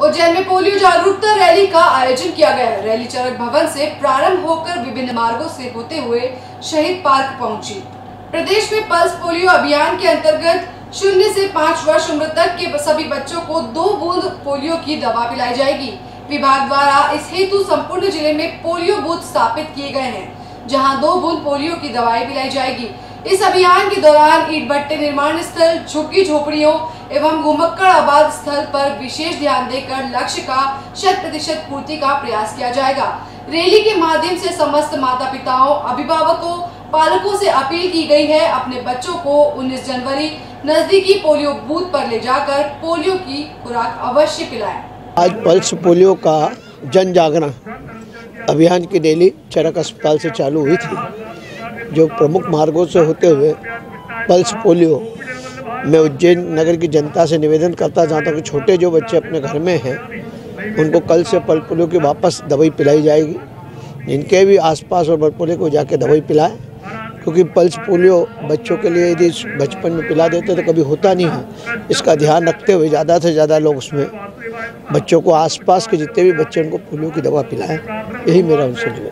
उज्जैन में पोलियो जागरूकता रैली का आयोजन किया गया। रैली चरक भवन से प्रारंभ होकर विभिन्न मार्गों से होते हुए शहीद पार्क पहुँची। प्रदेश में पल्स पोलियो अभियान के अंतर्गत शून्य से पाँच वर्ष उम्र तक के सभी बच्चों को दो बूंद पोलियो की दवा पिलाई जाएगी। विभाग द्वारा इस हेतु संपूर्ण ज़िले में पोलियो बूथ स्थापित किए गए हैं, जहाँ दो बूंद पोलियो की दवाएँ पिलाई जाएगी। इस अभियान के दौरान ईट भट्टे निर्माण स्थल, झुग्गी झोपड़ियों एवं घुमक्कड़ आबाद स्थल पर विशेष ध्यान देकर लक्ष्य का शत प्रतिशत पूर्ति का प्रयास किया जाएगा रैली के माध्यम से समस्त माता पिताओं अभिभावकों, पालकों से अपील की गई है, अपने बच्चों को 19 जनवरी नजदीकी पोलियो बूथ पर ले जाकर पोलियो की खुराक अवश्य पिलाएँ। आज पल्स पोलियो का जन जागरण अभियान की रैली चरक अस्पताल से चालू हुई थी जो प्रमुख मार्गों से होते हुए पल्स पोलियो मैं उज्जैन नगर की जनता से निवेदन करता चाहता हूँ कि छोटे जो बच्चे अपने घर में हैं, उनको कल से पल्स पोलियो की वापस दवाई पिलाई जाएगी। जिनके भी आसपास और पल्स पोलियो को जाके दवाई पिलाएँ, क्योंकि पल्स पोलियो बच्चों के लिए यदि बचपन में पिला देते तो कभी होता नहीं है। इसका ध्यान रखते हुए ज़्यादा से ज़्यादा लोग उसमें बच्चों को आसपास के जितने भी बच्चे उनको पोलियो की दवा पिलाएँ। यही मेरा उनसे निवेदन।